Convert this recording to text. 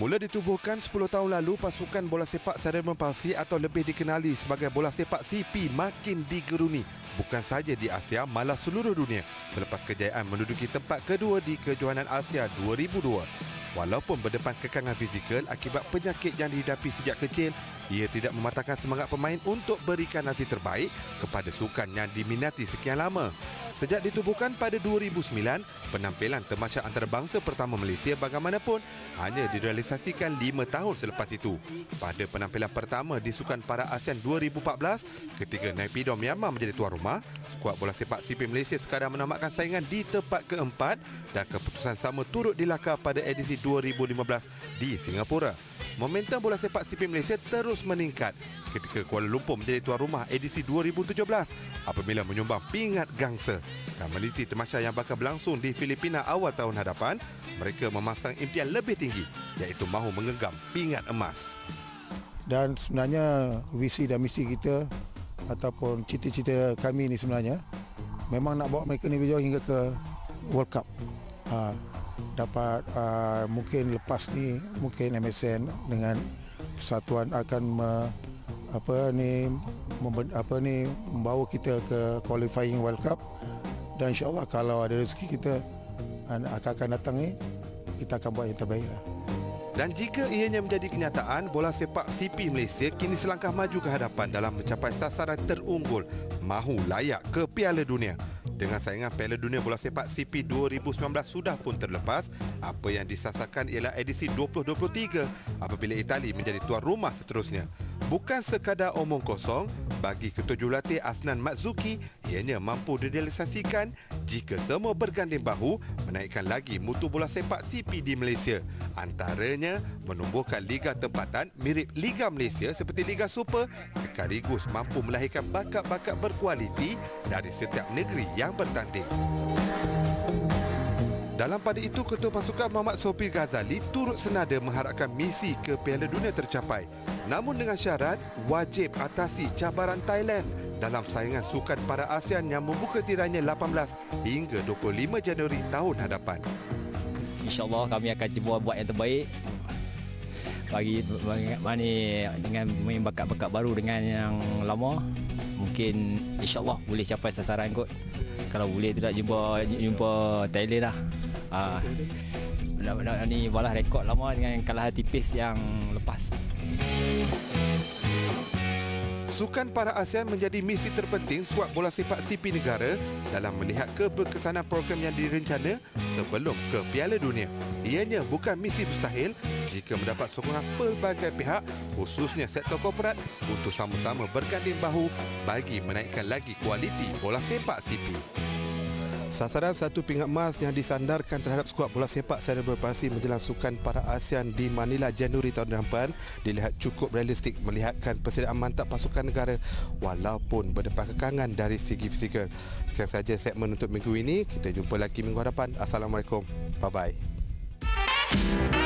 Mula ditubuhkan 10 tahun lalu, pasukan bola sepak Cerebral Palsy atau lebih dikenali sebagai bola sepak CP makin digeruni bukan sahaja di Asia malah seluruh dunia selepas kejayaan menduduki tempat kedua di Kejohanan Asia 2002. Walaupun berdepan kekangan fizikal akibat penyakit yang dihidapi sejak kecil, ia tidak mematahkan semangat pemain untuk berikan nasib terbaik kepada sukan yang diminati sekian lama. Sejak ditubuhkan pada 2009, penampilan Temasya Antarabangsa pertama Malaysia bagaimanapun hanya direalisasikan lima tahun selepas itu. Pada penampilan pertama di Sukan Para ASEAN 2014, ketika Naypyidaw Myanmar menjadi tuan rumah, skuad bola sepak sipil Malaysia sekadar menamatkan saingan di tempat keempat dan keputusan sama turut dilakar pada edisi 2015 di Singapura. Momentum bola sepak sipil Malaysia terus meningkat ketika Kuala Lumpur menjadi tuan rumah edisi 2017 apabila menyumbang pingat gangsa. Dan meniti temasya yang bakal berlangsung di Filipina awal tahun hadapan, mereka memasang impian lebih tinggi iaitu mahu menggenggam pingat emas. Dan sebenarnya visi dan misi kita ataupun cita-cita kami ini sebenarnya memang nak bawa mereka ni berjauh hingga ke World Cup. Ha, dapat uh, mungkin lepas ni mungkin MSN dengan persatuan akan me, apa ni memben, apa ni membawa kita ke qualifying World Cup dan insyaallah kalau ada rezeki kita akan akan datang ni kita akan buat yang terbaik lah. Dan jika ianya menjadi kenyataan, bola sepak CP Malaysia kini selangkah maju ke hadapan dalam mencapai sasaran terunggul mahu layak ke Piala Dunia. Dengan saingan Piala Dunia Bola Sepak CP 2019 sudah pun terlepas, apa yang disasarkan ialah edisi 2023 apabila Itali menjadi tuan rumah seterusnya. Bukan sekadar omong kosong, bagi ketujuh latih Asnan Matsuki, ianya mampu direalisasikan jika semua berganding bahu menaikkan lagi mutu bola sepak CP di Malaysia. Antaranya menumbuhkan liga tempatan mirip Liga Malaysia seperti Liga Super sekaligus mampu melahirkan bakat-bakat berkualiti dari setiap negeri yang bertanding. Dalam pada itu, Ketua Pasukan Muhammad Sopi Ghazali turut senada mengharapkan misi ke Piala Dunia tercapai. Namun dengan syarat wajib atasi cabaran Thailand dalam saingan sukan para ASEAN yang membuka tirainya 18 hingga 25 Januari tahun hadapan. InsyaAllah kami akan cuba buat yang terbaik bagi mana dengan main bakat-bakat baru dengan yang lama mungkin insyaAllah boleh capai sasaran kot kalau boleh tidak jumpa jumpa Thailand lah. Ah. Ni balas rekod lama dengan kalah tipis yang lepas. Sukan para ASEAN menjadi misi terpenting skuad bola sepak CP negara dalam melihat keberkesanan program yang direncana sebelum ke Piala Dunia. Ianya bukan misi mustahil jika mendapat sokongan pelbagai pihak khususnya sektor korporat untuk sama-sama berganding bahu bagi menaikkan lagi kualiti bola sepak CP. Sasaran satu pingat emas yang disandarkan terhadap skuad bola sepak Cerebral Palsy menjelang sukan para ASEAN di Manila Januari tahun depan dilihat cukup realistik melihatkan persediaan mantap pasukan negara walaupun berdepan kekangan dari segi fizikal. Sekian saja segmen untuk minggu ini. Kita jumpa lagi minggu hadapan. Assalamualaikum. Bye-bye.